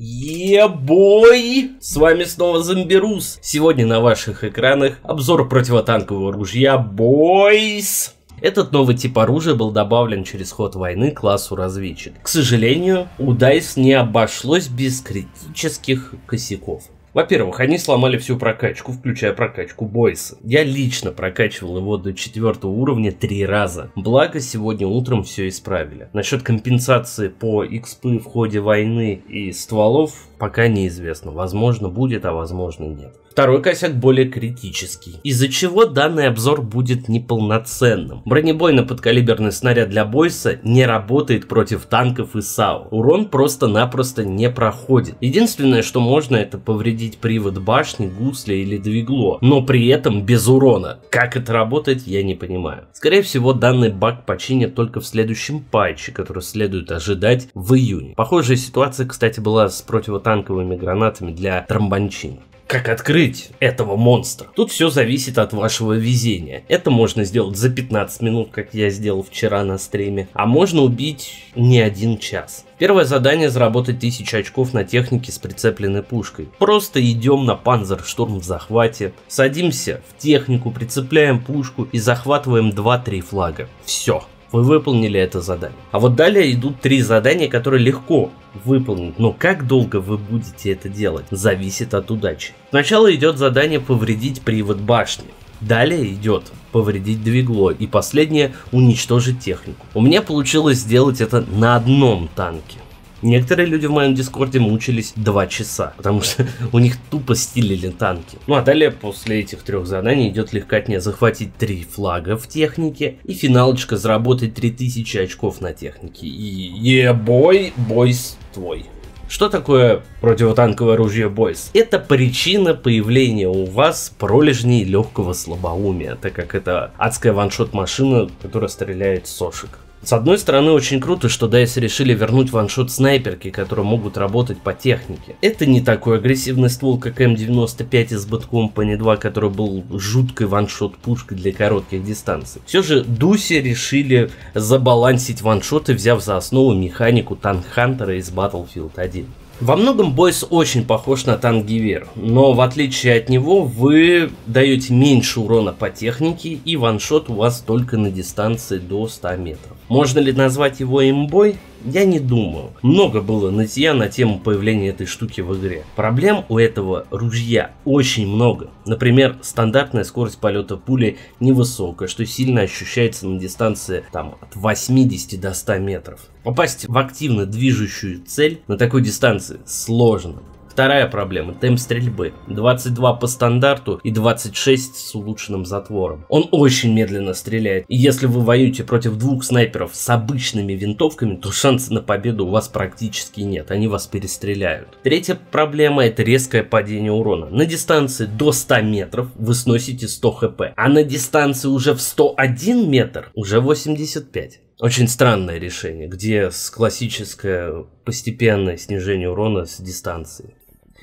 Ебой! С вами снова Зомбирус. Сегодня на ваших экранах обзор противотанкового ружья Бойс. Этот новый тип оружия был добавлен через ход войны классу разведчик. К сожалению, у DICE не обошлось без критических косяков. Во-первых, они сломали всю прокачку, включая прокачку Бойса. Я лично прокачивал его до четвертого уровня три раза. Благо, сегодня утром все исправили. Насчет компенсации по XP в ходе войны и стволов пока неизвестно. Возможно будет, а возможно нет. Второй косяк более критический, из-за чего данный обзор будет неполноценным. Бронебойно-подкалиберный снаряд для бойса не работает против танков и САУ. Урон просто-напросто не проходит. Единственное, что можно, это повредить привод башни, гусля или двигло, но при этом без урона. Как это работает, я не понимаю. Скорее всего, данный баг починят только в следующем патче, который следует ожидать в июне. Похожая ситуация, кстати, была с противотанковыми гранатами для тромбончина. Как открыть этого монстра? Тут все зависит от вашего везения. Это можно сделать за 15 минут, как я сделал вчера на стриме. А можно убить не один час. Первое задание заработать 1000 очков на технике с прицепленной пушкой. Просто идем на панзерштурм в захвате, садимся в технику, прицепляем пушку и захватываем 2-3 флага. Все вы выполнили это задание. А вот далее идут три задания, которые легко выполнить, но как долго вы будете это делать, зависит от удачи. Сначала идет задание повредить привод башни. Далее идет повредить двигло и последнее уничтожить технику. У меня получилось сделать это на одном танке. Некоторые люди в моем дискорде мучились 2 часа, потому что у них тупо стилили танки. Ну а далее после этих трех заданий идет легкотня захватить 3 флага в технике и финалочка заработать 3000 очков на технике. И ебой, бойс твой. Что такое противотанковое оружие Бойс? Это причина появления у вас пролежней легкого слабоумия, так как это адская ваншот машина, которая стреляет сошек. С одной стороны, очень круто, что DICE решили вернуть ваншот снайперки, которые могут работать по технике. Это не такой агрессивный ствол, как М95 из Bad Company 2, который был жуткой ваншот пушкой для коротких дистанций. Все же Дуси решили забалансить ваншоты, взяв за основу механику Танк Хантера из Battlefield 1. Во многом Бойс очень похож на танк Гивер, но в отличие от него вы даете меньше урона по технике и ваншот у вас только на дистанции до 100 метров. Можно ли назвать его имбой? Я не думаю. Много было нытья на тему появления этой штуки в игре. Проблем у этого ружья очень много. Например, стандартная скорость полета пули невысокая, что сильно ощущается на дистанции там, от 80 до 100 метров. Попасть в активно движущую цель на такой дистанции сложно. Вторая проблема – темп стрельбы. 22 по стандарту и 26 с улучшенным затвором. Он очень медленно стреляет. И если вы воюете против двух снайперов с обычными винтовками, то шансы на победу у вас практически нет. Они вас перестреляют. Третья проблема – это резкое падение урона. На дистанции до 100 метров вы сносите 100 хп. А на дистанции уже в 101 метр уже 85. Очень странное решение, где с классическое постепенное снижение урона с дистанции.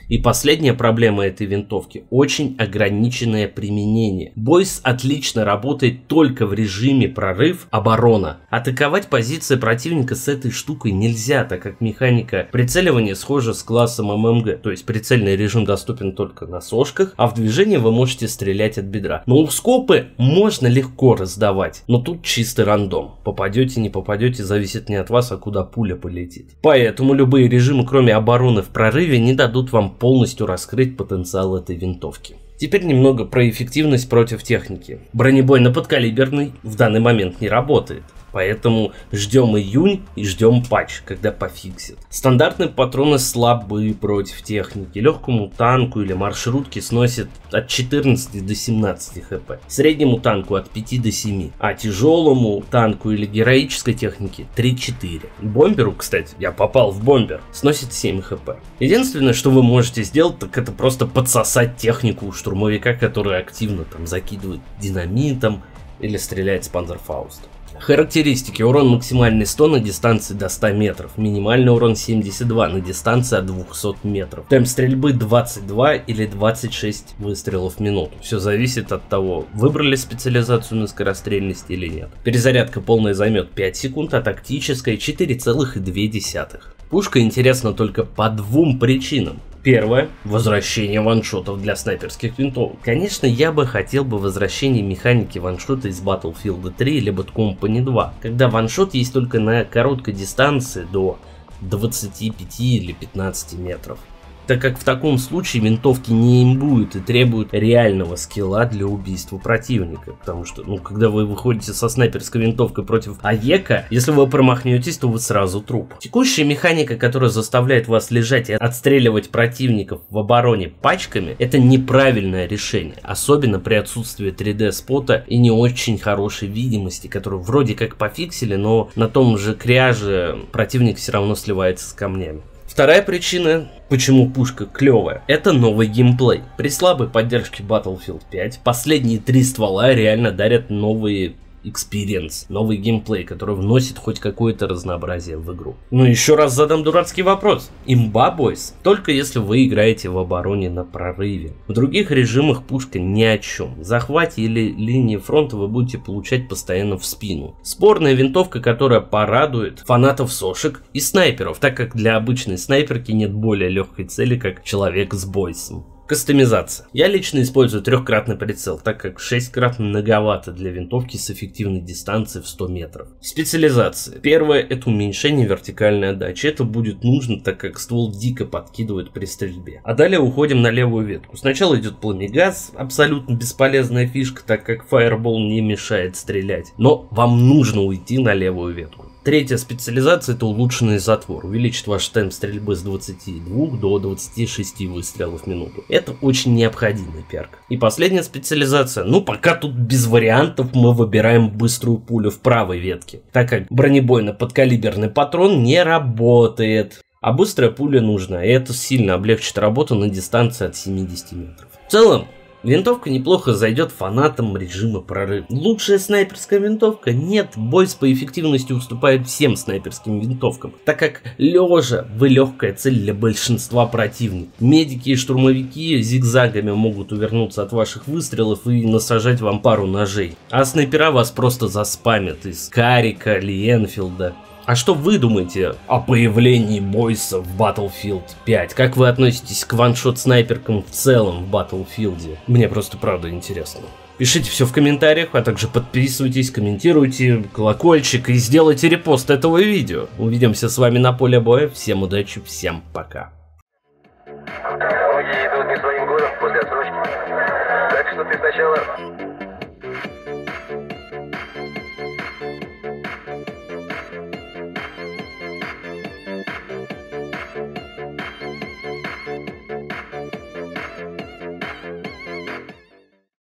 И последняя проблема этой винтовки – очень ограниченное применение. Бойс отлично работает только в режиме прорыв оборона. Атаковать позиции противника с этой штукой нельзя, так как механика прицеливания схожа с классом ММГ, то есть прицельный режим доступен только на сошках, а в движении вы можете стрелять от бедра. Но скопы можно легко раздавать, но тут чистый рандом. Попадете, не попадете, зависит не от вас, а куда пуля полетит. Поэтому любые режимы, кроме обороны в прорыве, не дадут вам полностью раскрыть потенциал этой винтовки. Теперь немного про эффективность против техники. Бронебойно-подкалиберный в данный момент не работает. Поэтому ждем июнь и ждем патч, когда пофиксит. Стандартные патроны слабые против техники. Легкому танку или маршрутке сносит от 14 до 17 хп. Среднему танку от 5 до 7. А тяжелому танку или героической технике 3-4. Бомберу, кстати, я попал в бомбер, сносит 7 хп. Единственное, что вы можете сделать, так это просто подсосать технику у штурмовика, который активно там закидывает динамитом или стреляет с панзерфаустом. Характеристики. Урон максимальный 100 на дистанции до 100 метров. Минимальный урон 72 на дистанции от 200 метров. Темп стрельбы 22 или 26 выстрелов в минуту. Все зависит от того, выбрали специализацию на скорострельности или нет. Перезарядка полная займет 5 секунд, а тактическая 4,2. Пушка интересна только по двум причинам. Первое – возвращение ваншотов для снайперских винтовок. Конечно, я бы хотел бы возвращение механики ваншота из Battlefield 3 или Bad Company 2, когда ваншот есть только на короткой дистанции до 25 или 15 метров так как в таком случае винтовки не имбуют и требуют реального скилла для убийства противника. Потому что, ну, когда вы выходите со снайперской винтовкой против АЕКа, если вы промахнетесь, то вы сразу труп. Текущая механика, которая заставляет вас лежать и отстреливать противников в обороне пачками, это неправильное решение. Особенно при отсутствии 3D спота и не очень хорошей видимости, которую вроде как пофиксили, но на том же кряже противник все равно сливается с камнями. Вторая причина, почему пушка клевая, это новый геймплей. При слабой поддержке Battlefield 5 последние три ствола реально дарят новые experience, новый геймплей, который вносит хоть какое-то разнообразие в игру. Ну еще раз задам дурацкий вопрос. Имба, бойс, только если вы играете в обороне на прорыве. В других режимах пушка ни о чем. В захвате или линии фронта вы будете получать постоянно в спину. Спорная винтовка, которая порадует фанатов сошек и снайперов, так как для обычной снайперки нет более легкой цели, как человек с бойсом. Кастомизация. Я лично использую трехкратный прицел, так как шесткратно многовато для винтовки с эффективной дистанцией в 100 метров. Специализация. Первое это уменьшение вертикальной отдачи. Это будет нужно, так как ствол дико подкидывает при стрельбе. А далее уходим на левую ветку. Сначала идет пламегаз, абсолютно бесполезная фишка, так как фаербол не мешает стрелять. Но вам нужно уйти на левую ветку. Третья специализация это улучшенный затвор. Увеличит ваш темп стрельбы с 22 до 26 выстрелов в минуту. Это очень необходимый перк. И последняя специализация. Ну, пока тут без вариантов мы выбираем быструю пулю в правой ветке. Так как бронебойно-подкалиберный патрон не работает. А быстрая пуля нужна, и это сильно облегчит работу на дистанции от 70 метров. В целом, Винтовка неплохо зайдет фанатам режима прорыв. Лучшая снайперская винтовка? Нет, бойс по эффективности уступает всем снайперским винтовкам, так как лежа вы легкая цель для большинства противников. Медики и штурмовики зигзагами могут увернуться от ваших выстрелов и насажать вам пару ножей. А снайпера вас просто заспамят из Карика или Энфилда. А что вы думаете о появлении бойса в Battlefield 5? Как вы относитесь к ваншот снайперкам в целом в Battlefield? Мне просто правда интересно. Пишите все в комментариях, а также подписывайтесь, комментируйте, колокольчик и сделайте репост этого видео. Увидимся с вами на поле боя. Всем удачи, всем пока. Идут не своим годом после отсрочки. Так что ты сначала